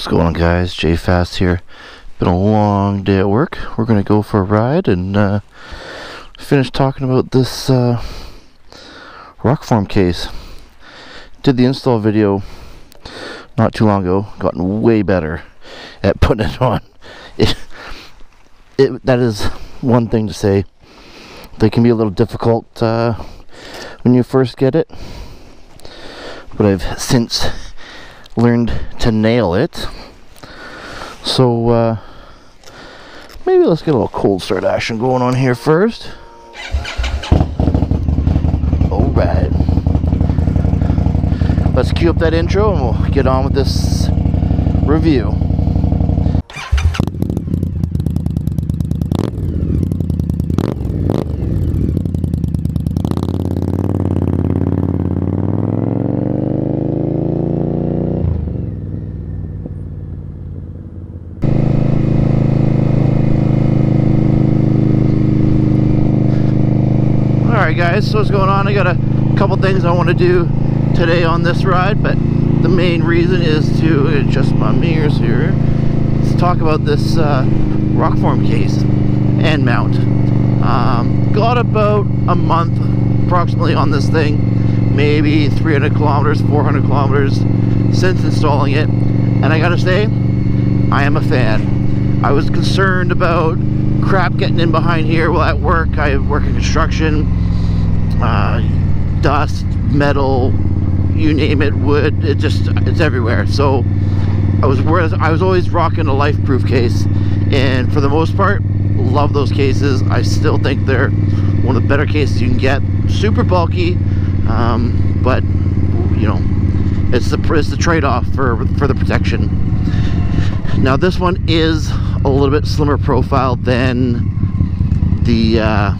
What's going on guys? Jay Fast here. Been a long day at work. We're gonna go for a ride and uh, finish talking about this uh, Rokform case. Did the install video not too long ago. Gotten way better at putting it on. It, it that is one thing to say. They can be a little difficult uh, when you first get it, but I've since learned to nail it. So uh, maybe let's get a little cold start action going on here first. Alright. Let's cue up that intro and we'll get on with this review. Alright guys, what's going on? I got a couple things I want to do today on this ride, but the main reason is to adjust my mirrors here. Let's talk about this uh, Rokform case and mount. Um, got about a month approximately on this thing, maybe 300 kilometers, 400 kilometers since installing it, and I gotta say, I am a fan. I was concerned about crap getting in behind here while at work. I work in construction, uh, dust, metal, you name it, wood. It just it's everywhere. So I was I was always rocking a LifeProof case, and for the most part, love those cases. I still think they're one of the better cases you can get. Super bulky, um, but you know, it's the it's the trade-off for for the protection. Now this one is a little bit slimmer profile than the uh,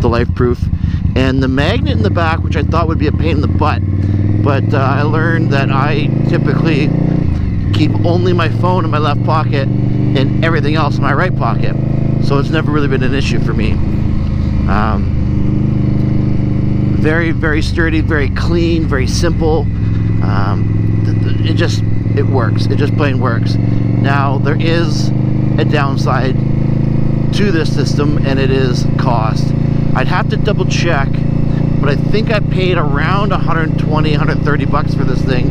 the LifeProof and the magnet in the back which I thought would be a pain in the butt but uh, I learned that I typically keep only my phone in my left pocket and everything else in my right pocket. So it's never really been an issue for me. Um, very very sturdy very clean very simple. Um, it just it works. It just plain works. Now there is a downside to this system and it is cost I'd have to double check, but I think I paid around 120, 130 bucks for this thing.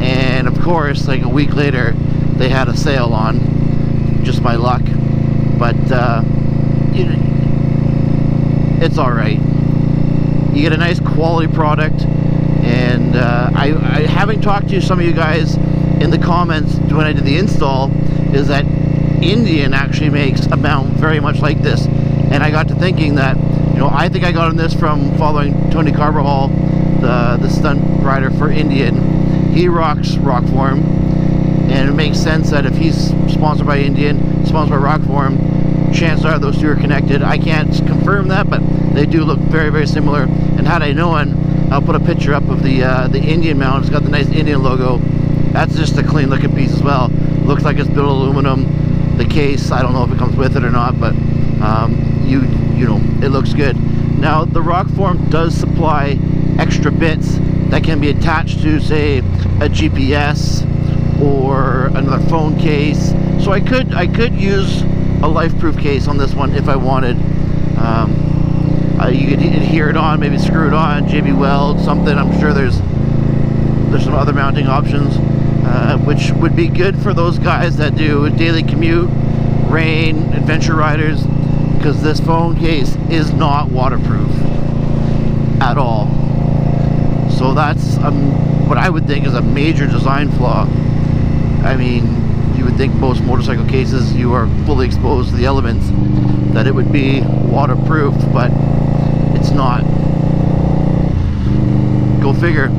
And of course, like a week later, they had a sale on. Just my luck. But, uh, you know, it's alright. You get a nice quality product. And uh, I, I, having talked to some of you guys in the comments when I did the install, is that Indian actually makes a mount very much like this. And I got to thinking that you know, I think I got on this from following Tony Carbajal, the, the stunt rider for Indian. He rocks Rokform, and it makes sense that if he's sponsored by Indian, sponsored by Rokform, chances are those two are connected. I can't confirm that, but they do look very, very similar. And had I known, I'll put a picture up of the uh, the Indian mount. It's got the nice Indian logo. That's just a clean looking piece as well. Looks like it's built aluminum. The case, I don't know if it comes with it or not, but um, you you know, it looks good. Now, the Rokform does supply extra bits that can be attached to, say, a GPS or another phone case. So I could I could use a LifeProof case on this one if I wanted. Um, uh, you could adhere it on, maybe screw it on, JB Weld, something. I'm sure there's there's some other mounting options, uh, which would be good for those guys that do daily commute, rain, adventure riders, because this phone case is not waterproof at all. So that's um, what I would think is a major design flaw. I mean, you would think most motorcycle cases you are fully exposed to the elements that it would be waterproof, but it's not. Go figure.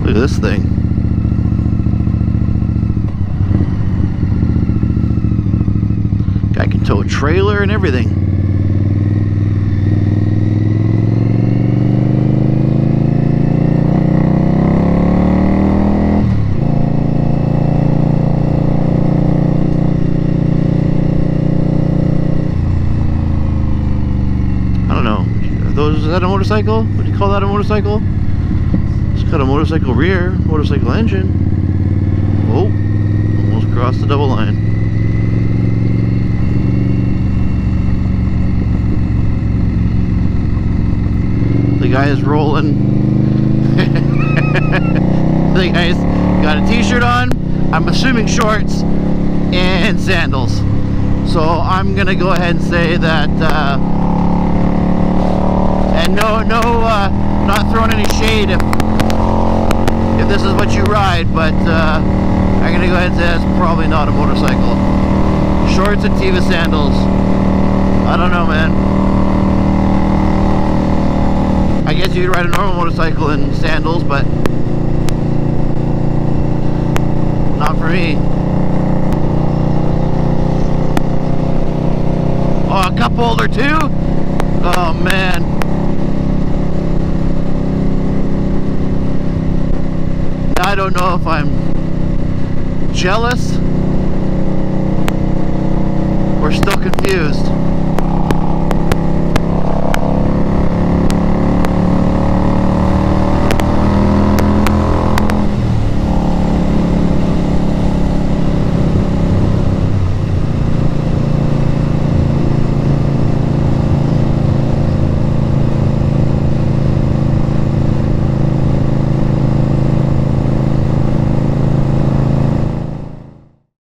Look at this thing. Tow trailer and everything. I don't know. Those, is that a motorcycle? Do you call that a motorcycle? Got a motorcycle rear, motorcycle engine. Oh, almost crossed the double line. Guy is rolling. the guy's got a t-shirt on, I'm assuming shorts, and sandals. So I'm gonna go ahead and say that, uh, and no, no, uh, not throwing any shade if, if this is what you ride, but uh, I'm gonna go ahead and say that's probably not a motorcycle. Shorts and Teva sandals. I don't know, man. I guess you could ride a normal motorcycle in sandals, but not for me. Oh, a cup holder too? Oh man. I don't know if I'm jealous or still confused.